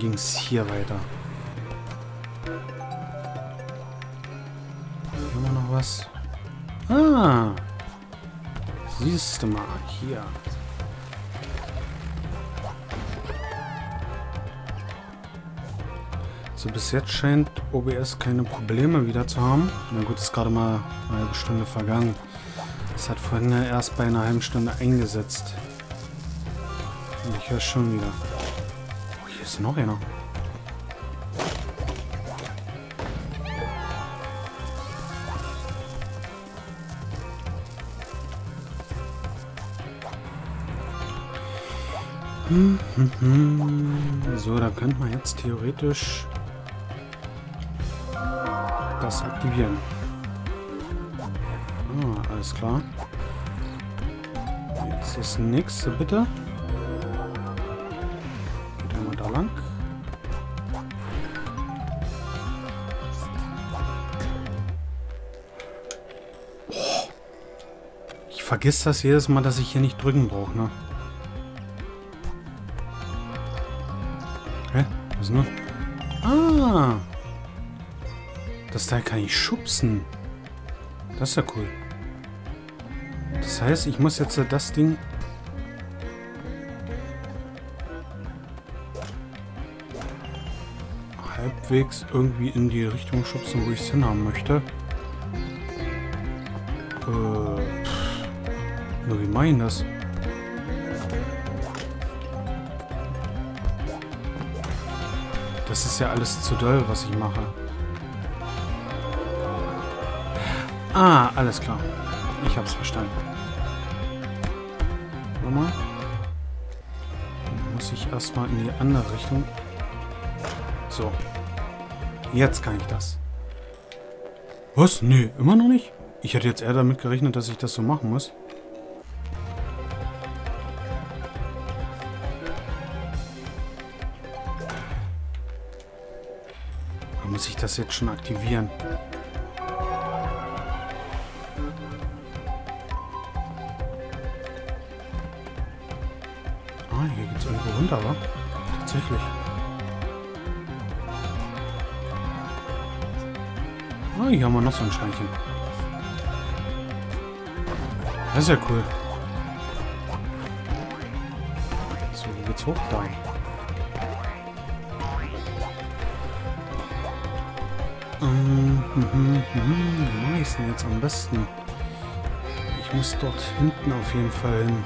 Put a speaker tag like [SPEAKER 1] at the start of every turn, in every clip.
[SPEAKER 1] ging es hier weiter. Hier haben wir noch was. Ah! Siehst du mal, hier. So, bis jetzt scheint OBS keine Probleme wieder zu haben. Na gut, ist gerade mal eine halbe Stunde vergangen. Es hat vorhin erst bei einer halben Stunde eingesetzt. Und ich höre schon wieder. Hier ist noch einer. So, da könnte man jetzt theoretisch das aktivieren. Ah, alles klar. Jetzt das nächste, bitte. Ich vergesse das jedes Mal, dass ich hier nicht drücken brauche, ne? Hä? Was ist denn? Ah! Das Teil kann ich schubsen. Das ist ja cool. Das heißt, ich muss jetzt das Ding... halbwegs irgendwie in die Richtung schubsen, wo ich es hinhaben möchte. Wie meinen das? Das ist ja alles zu doll, was ich mache. Ah, alles klar. Ich hab's verstanden. Warte mal. Dann muss ich erstmal in die andere Richtung. So. Jetzt kann ich das. Was? Nee, immer noch nicht? Ich hätte jetzt eher damit gerechnet, dass ich das so machen muss. Jetzt schon aktivieren. Ah, hier geht's irgendwo runter, wa? Tatsächlich. Ah, hier haben wir noch so ein Scheinchen. Das ist ja cool. So, wo geht's hoch? Da. Mhm, mhm, wo mache ich denn jetzt am besten? Ich muss dort hinten auf jeden Fall hin.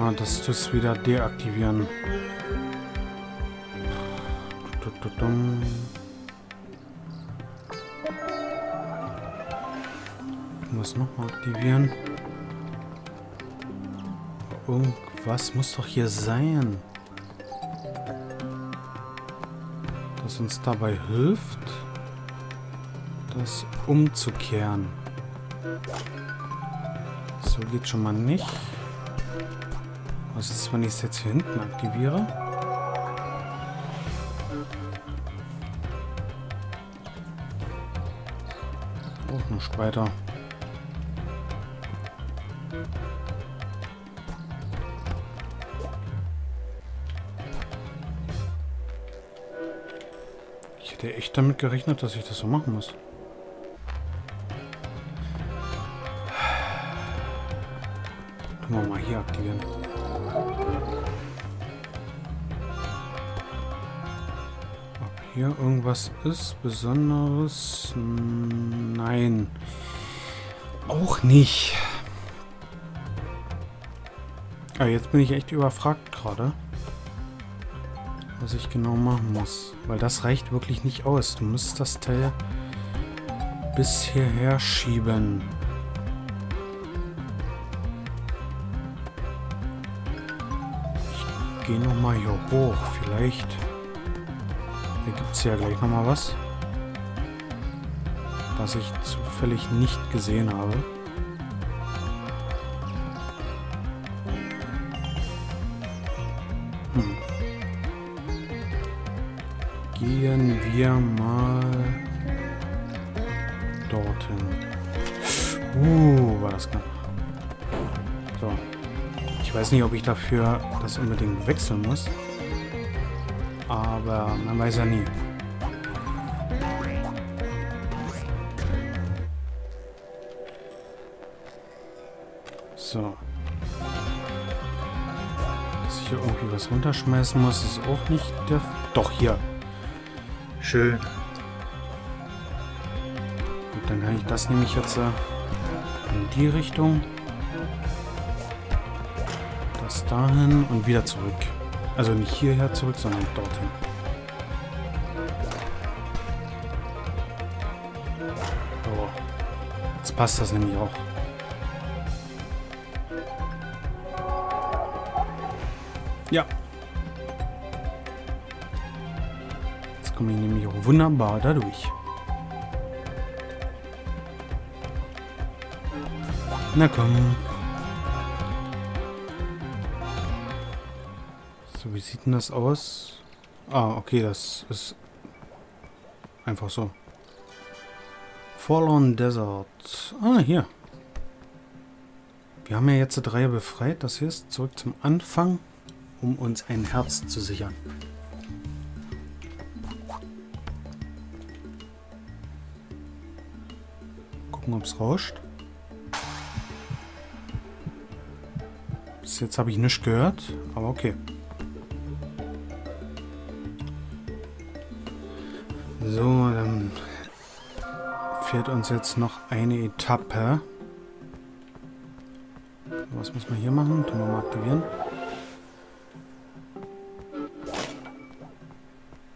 [SPEAKER 1] Ah, das tust wieder deaktivieren. Ich muss nochmal aktivieren. Irgendwas muss doch hier sein. Das uns dabei hilft, das umzukehren. So geht schon mal nicht. Was ist, wenn ich es jetzt hier hinten aktiviere? Oh, noch weiter. Hätte echt damit gerechnet, dass ich das so machen muss. Tun wir mal hier aktivieren. Ob hier irgendwas ist Besonderes? Nein. Auch nicht. Ah, jetzt bin ich echt überfragt gerade. Was ich genau machen muss. Weil das reicht wirklich nicht aus. Du musst das Teil bis hierher schieben. Ich gehe nochmal hier hoch. Vielleicht hier gibt es ja gleich nochmal was. Was ich zufällig nicht gesehen habe. Gehen wir mal dorthin. Uh, war das knapp. So. Ich weiß nicht, ob ich dafür das unbedingt wechseln muss. Aber man weiß ja nie. So. Dass ich hier irgendwie was runterschmeißen muss, ist auch nicht der... Doch, hier. Schön. Gut, dann kann ich das nämlich jetzt äh, in die Richtung. Das dahin und wieder zurück. Also nicht hierher zurück, sondern dorthin. Jetzt passt das nämlich auch. Ja. Komme ich nämlich auch wunderbar dadurch. Na komm. So, wie sieht denn das aus? Ah, okay, das ist einfach so. Fallen Desert. Ah, hier. Wir haben ja jetzt drei befreit. Das hier ist zurück zum Anfang um uns ein Herz zu sichern. Gucken, ob es rauscht. Bis jetzt habe ich nichts gehört, aber okay. So, dann fehlt uns jetzt noch eine Etappe. Was muss man hier machen? Tun wir mal aktivieren.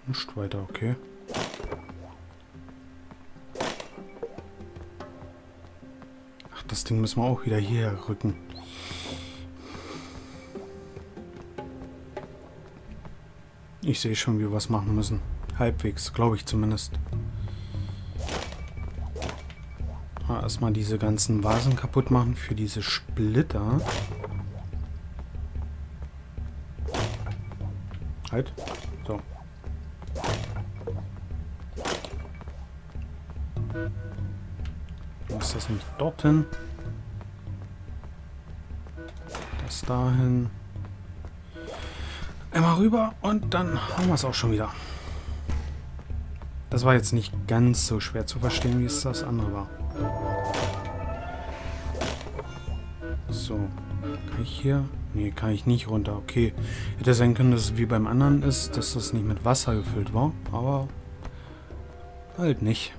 [SPEAKER 1] Nicht weiter, okay. Ding müssen wir auch wieder hierher rücken. Ich sehe schon, wie wir was machen müssen. Halbwegs, glaube ich zumindest. Ah, erstmal diese ganzen Vasen kaputt machen für diese Splitter. Halt. So. das nämlich dorthin. Das dahin. Einmal rüber und dann haben wir es auch schon wieder. Das war jetzt nicht ganz so schwer zu verstehen, wie es das andere war. So. Kann ich hier? Nee, kann ich nicht runter. Okay. Hätte sein können, dass es wie beim anderen ist, dass das nicht mit Wasser gefüllt war. Aber halt nicht.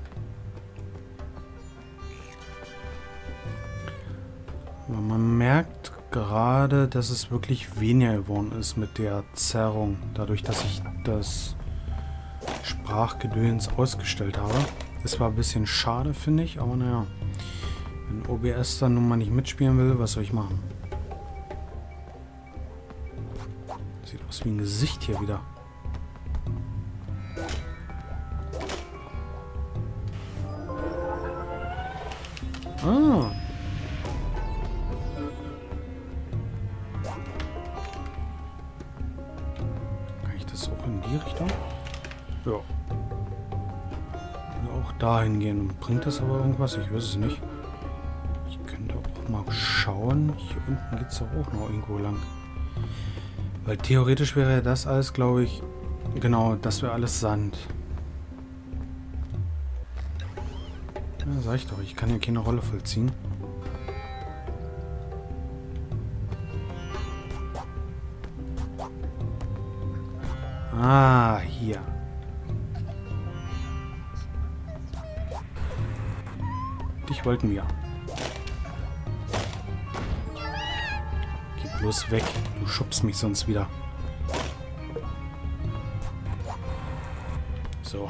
[SPEAKER 1] Man merkt gerade, dass es wirklich weniger geworden ist mit der Zerrung. Dadurch, dass ich das Sprachgedöns ausgestellt habe. Das war ein bisschen schade, finde ich. Aber naja, wenn OBS dann nun mal nicht mitspielen will, was soll ich machen? Sieht aus wie ein Gesicht hier wieder. Ah, dahin gehen. Bringt das aber irgendwas? Ich weiß es nicht. Ich könnte auch mal schauen. Hier unten geht es doch auch noch irgendwo lang. Weil theoretisch wäre das alles, glaube ich... Genau, das wäre alles Sand. Ja, sag ich doch. Ich kann ja keine Rolle vollziehen. Ah, hier. Dich wollten wir. Geh bloß weg. Du schubst mich sonst wieder. So.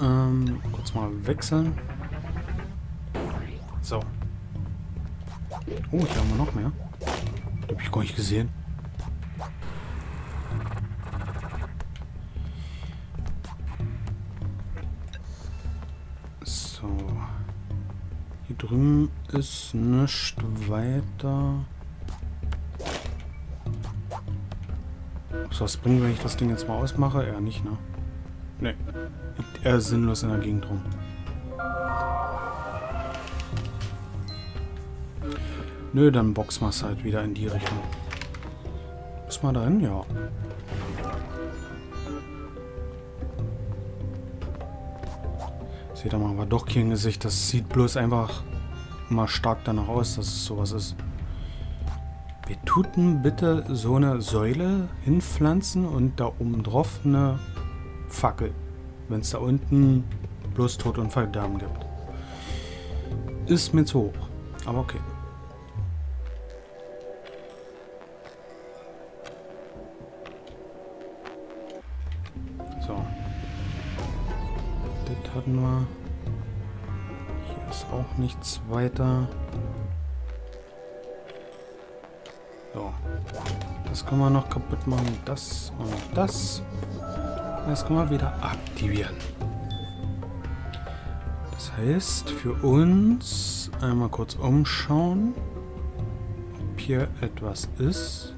[SPEAKER 1] Ähm, kurz mal wechseln. So. Oh, hier haben wir noch mehr. Habe ich gar nicht gesehen. Drüben ist nicht weiter. Was bringt, wenn ich das Ding jetzt mal ausmache? Eher nicht, ne? Ne. Liegt eher sinnlos in der Gegend rum. Nö, dann boxen wir es halt wieder in die Richtung. Ist mal drin? Ja. Seht ihr mal, aber doch kein Gesicht. Das sieht bloß einfach immer stark danach aus, dass es sowas ist. Wir tuten bitte so eine Säule hinpflanzen und da oben drauf eine Fackel. Wenn es da unten bloß Tod und Verderben gibt. Ist mir zu hoch. Aber okay. So. Das hatten wir. Nichts weiter. So. Das können wir noch kaputt machen. Das und das. Das können wir wieder aktivieren. Das heißt, für uns einmal kurz umschauen, ob hier etwas ist.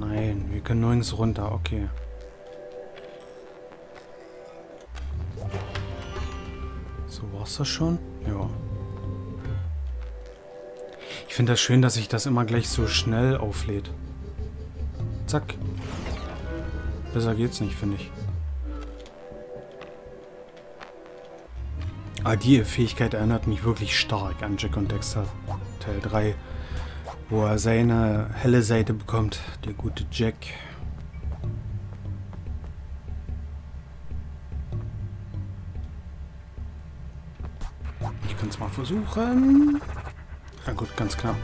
[SPEAKER 1] Nein, wir können nirgends runter. Okay. So war's das schon? Ja. Ich finde das schön, dass sich das immer gleich so schnell auflädt. Zack. Besser geht's nicht, finde ich. Aber die Fähigkeit erinnert mich wirklich stark an Jack und Dexter Teil 3, wo er seine helle Seite bekommt, der gute Jack. Kann es mal versuchen. Ja gut, ganz knapp.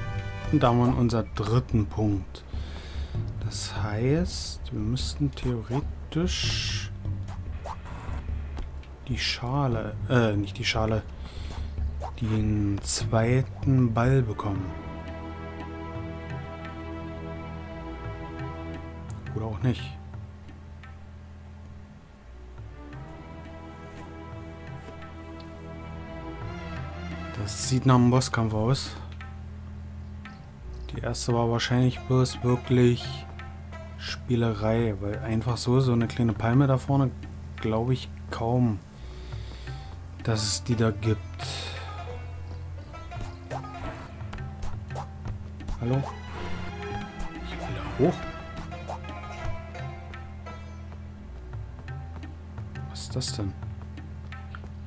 [SPEAKER 1] Und da haben wir unser dritten Punkt. Das heißt, wir müssten theoretisch die Schale, äh, nicht die Schale, den zweiten Ball bekommen. Oder auch nicht. Das sieht nach einem Bosskampf aus. Die erste war wahrscheinlich bloß wirklich Spielerei, weil einfach so, so eine kleine Palme da vorne, glaube ich kaum, dass es die da gibt. Hallo? Ich will da hoch. Was ist das denn?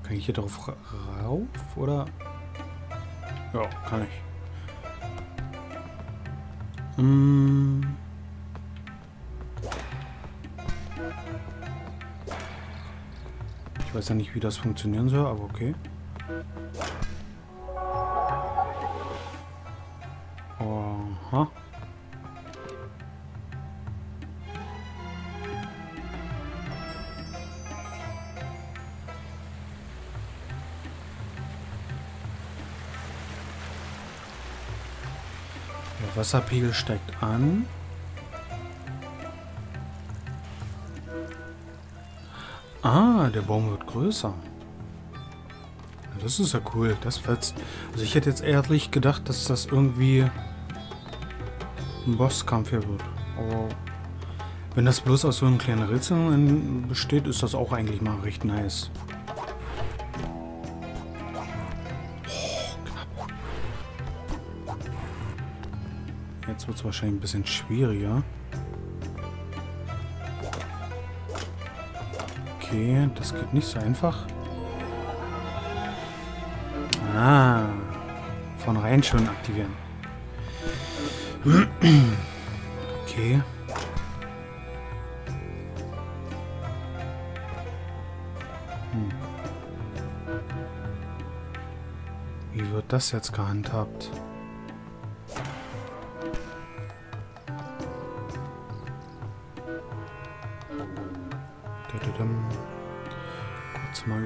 [SPEAKER 1] Kann ich hier drauf rauf, oder? Ja, kann ich. Hm. Ich weiß ja nicht, wie das funktionieren soll, aber okay. Wasserpegel steigt an. Ah, der Baum wird größer. Das ist ja cool. Das fetzt. Also ich hätte jetzt ehrlich gedacht, dass das irgendwie ein Bosskampf hier wird. Aber wenn das bloß aus so einem kleinen Rätseln besteht, ist das auch eigentlich mal recht nice. Jetzt wird es wahrscheinlich ein bisschen schwieriger. Okay, das geht nicht so einfach. Ah, von rein schon aktivieren. Okay. Hm. Wie wird das jetzt gehandhabt?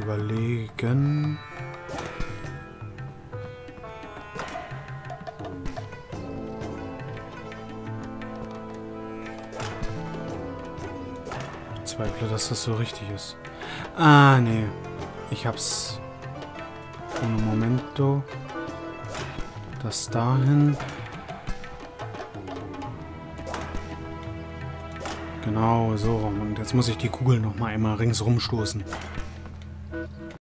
[SPEAKER 1] Überlegen. Ich zweifle, dass das so richtig ist. Ah, nee. Ich hab's. Un momento. Das dahin. Genau, so. Und jetzt muss ich die Kugel noch mal einmal ringsrum stoßen.